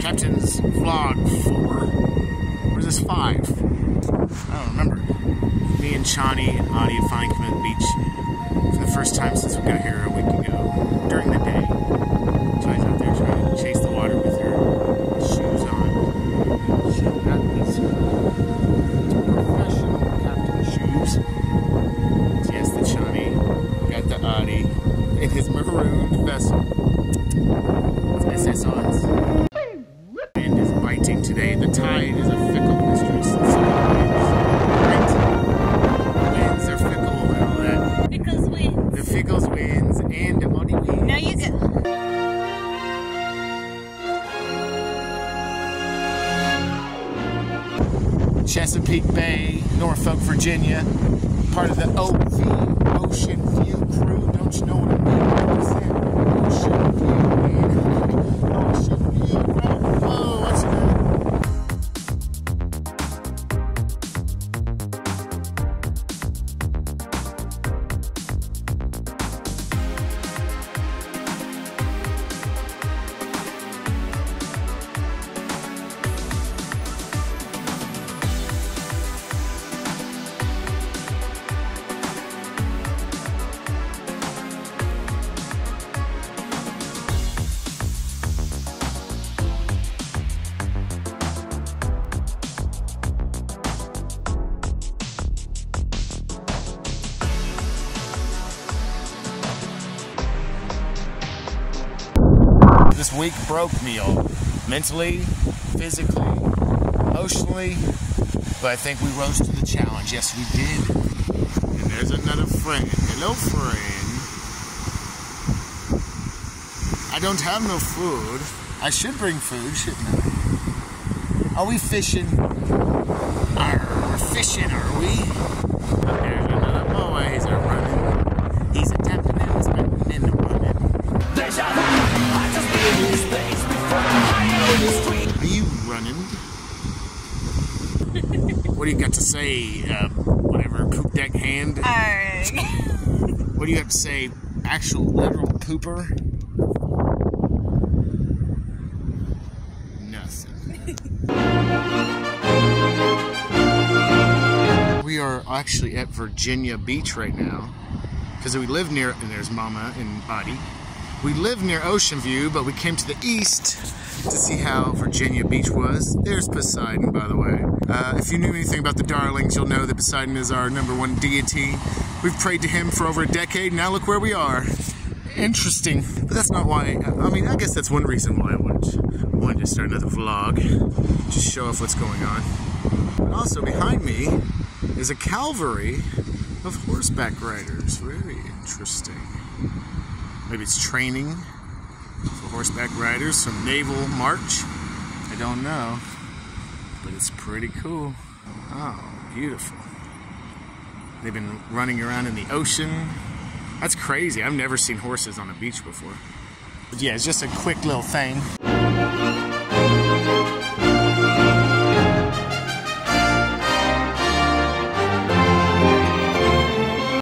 Captain's Vlog 4. Or is this 5? I don't remember. Me and Chani and Adi finally come to the beach for the first time since we got here a week ago. During the day. Chani's out there trying to chase the water with her shoes on. She got these professional captain shoes. Yes, the Chani got the Adi in his maroon vessel. It's and the muddy winds. Now you go. Chesapeake Bay, Norfolk, Virginia, part of the OV Ocean View This week broke me all mentally, physically, emotionally, but I think we rose to the challenge. Yes, we did. And there's another friend. Hello, friend. I don't have no food. I should bring food, shouldn't I? Are we fishing? Arr, we're fishing, are we? There's another boy. He's. Running? what do you got to say? Uh, whatever, poop deck hand? What do you have to say? Actual literal pooper? Nothing. we are actually at Virginia Beach right now because we live near, and there's Mama and Buddy. We live near Ocean View, but we came to the east to see how Virginia Beach was. There's Poseidon, by the way. Uh, if you knew anything about the Darlings, you'll know that Poseidon is our number one deity. We've prayed to him for over a decade. Now look where we are. Interesting, but that's not why. I mean, I guess that's one reason why I wanted, wanted to start another vlog, just show off what's going on. But also behind me is a cavalry of horseback riders. Very interesting. Maybe it's training for horseback riders from Naval March. I don't know, but it's pretty cool. Oh, beautiful. They've been running around in the ocean. That's crazy. I've never seen horses on a beach before. But yeah, it's just a quick little thing.